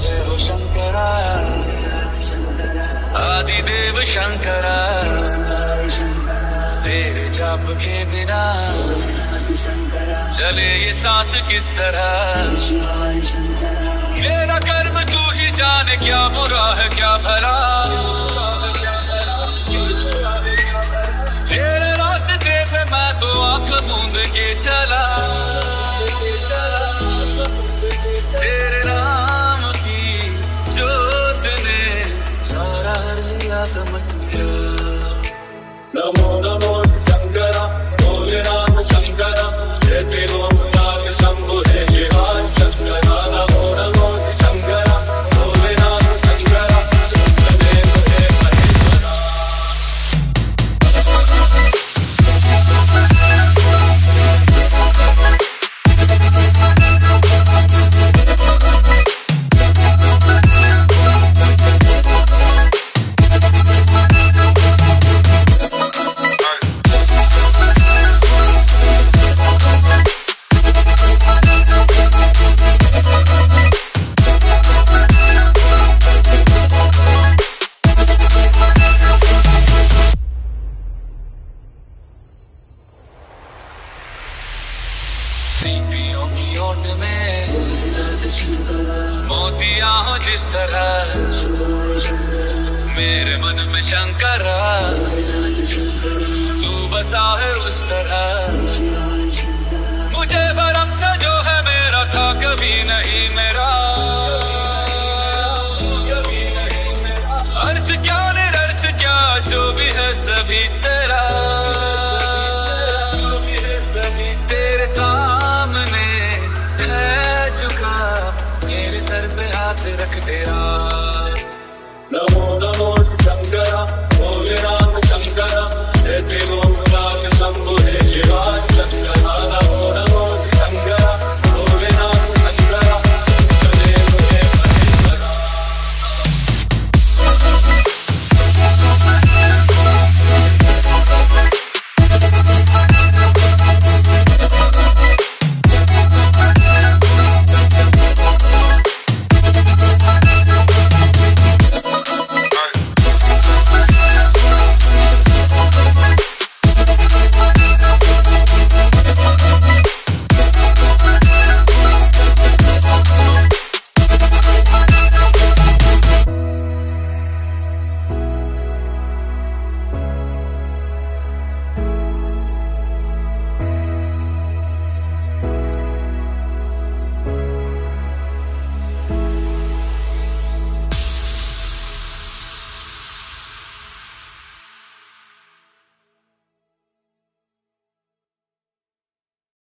देव शंकरा आदिदेव शंकर तेरे जाप के बिना चले ये सांस किस तरह? मेरा कर्म तू ही जान, क्या बुरा है, क्या भरा चला। तेरे नाम की जोत ने सारा लिया तमस्या। नमो नमो शंकरा भोले राम शंकरा, जय त्रिलोकनाथ सीपियों की ओट में मोतिया हो जिस तरह। मेरे मन में शंकर, तू बसा है उस तरह। मुझे भरम था जो है मेरा था, कभी नहीं मेरा। अर्थ क्या निरर्थ क्या, जो भी है सभी तेरे हाथ रख तेरा।